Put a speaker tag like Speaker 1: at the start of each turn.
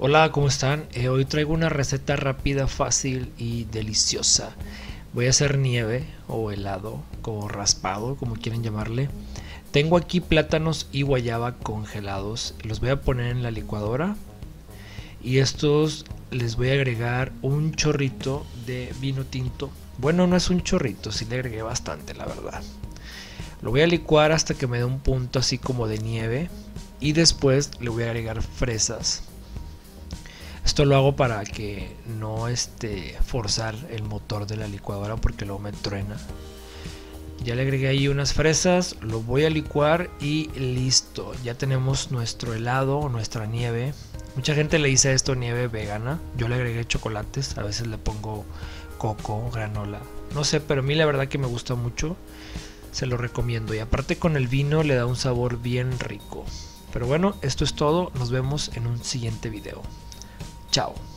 Speaker 1: Hola, ¿cómo están? Eh, hoy traigo una receta rápida, fácil y deliciosa. Voy a hacer nieve o helado, como raspado, como quieren llamarle. Tengo aquí plátanos y guayaba congelados. Los voy a poner en la licuadora. Y estos les voy a agregar un chorrito de vino tinto. Bueno, no es un chorrito, sí le agregué bastante, la verdad. Lo voy a licuar hasta que me dé un punto así como de nieve. Y después le voy a agregar fresas esto lo hago para que no este, forzar el motor de la licuadora porque luego me truena. Ya le agregué ahí unas fresas, lo voy a licuar y listo. Ya tenemos nuestro helado, nuestra nieve. Mucha gente le dice esto nieve vegana. Yo le agregué chocolates, a veces le pongo coco, granola. No sé, pero a mí la verdad que me gusta mucho. Se lo recomiendo. Y aparte con el vino le da un sabor bien rico. Pero bueno, esto es todo. Nos vemos en un siguiente video. Chao.